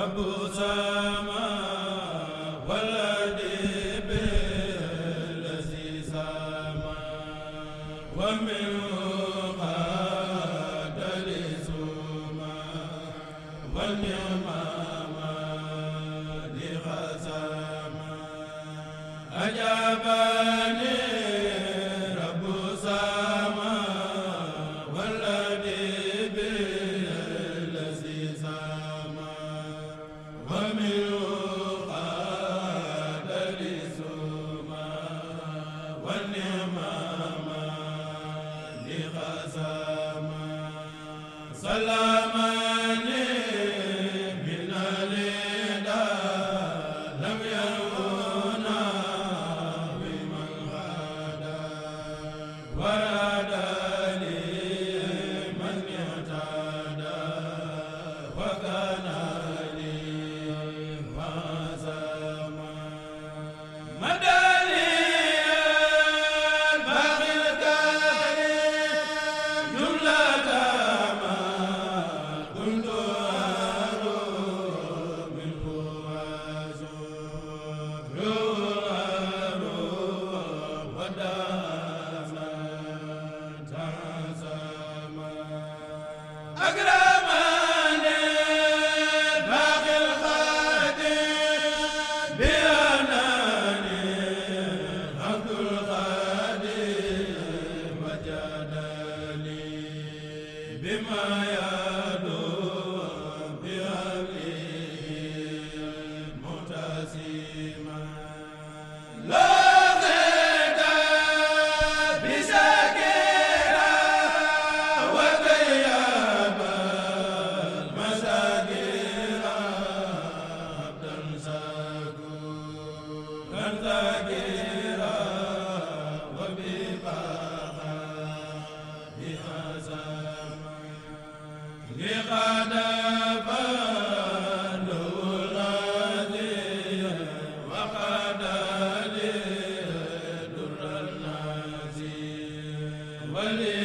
Rabbus 빨리 네.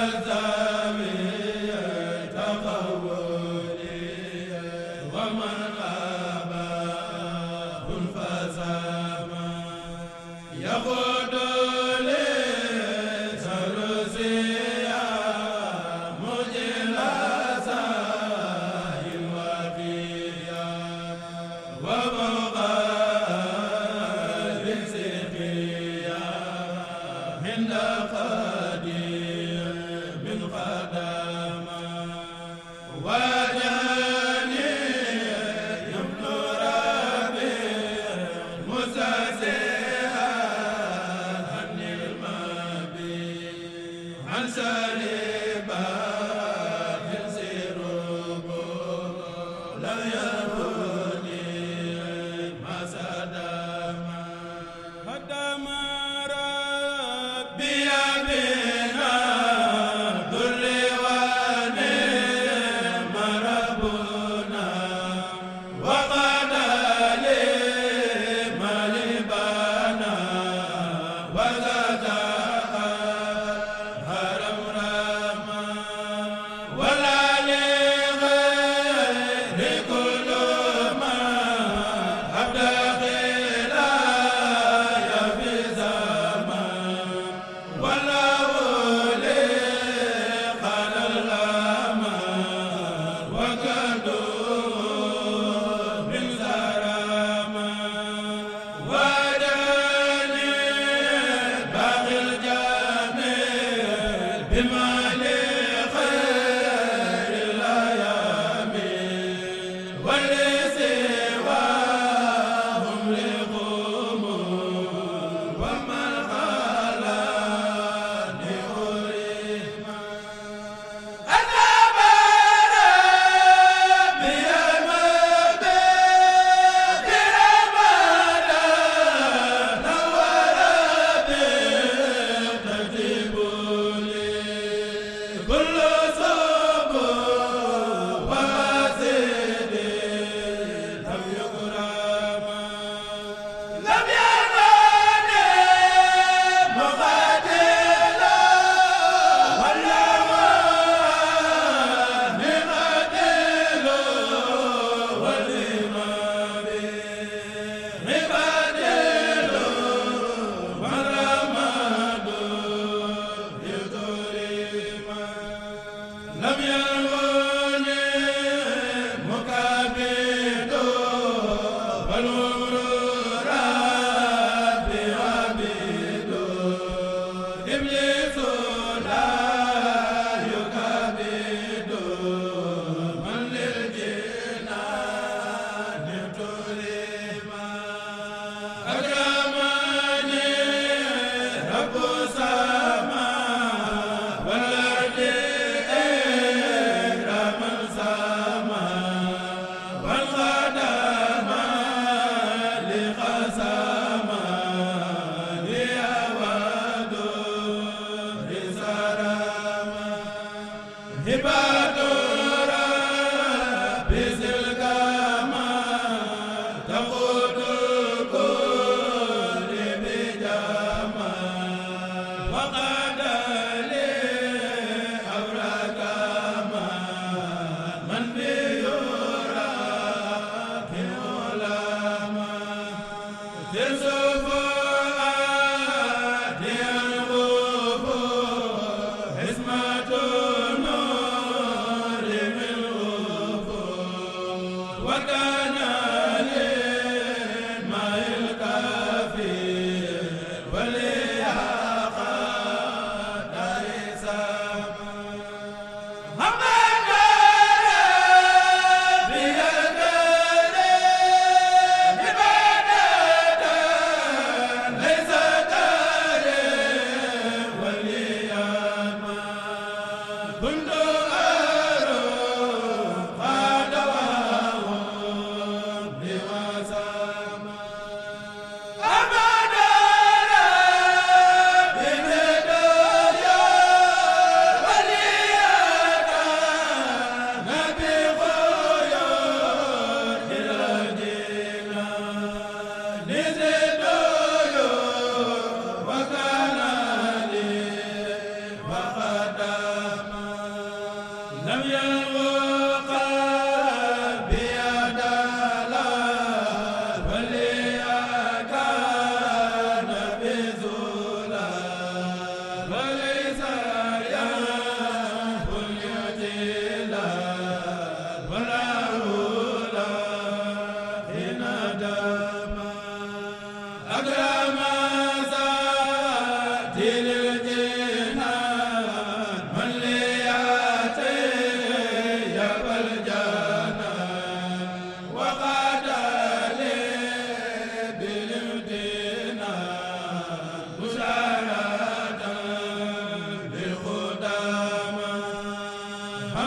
هذا Hallelujah.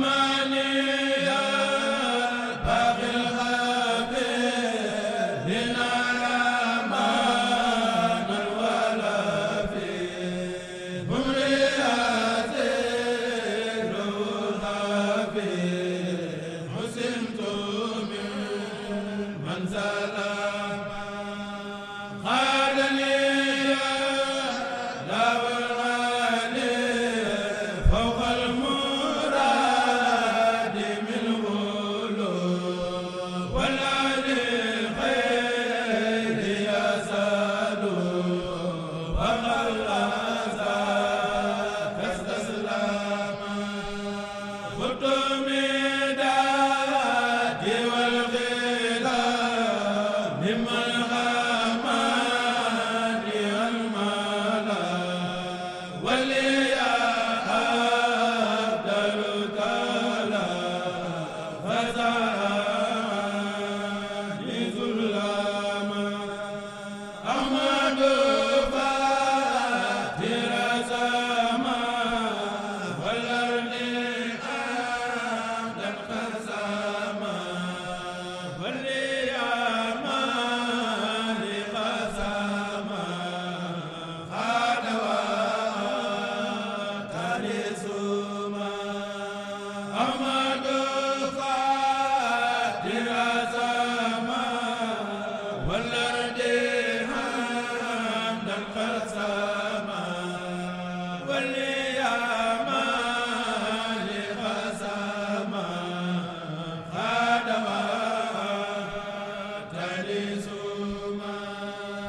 Muhammad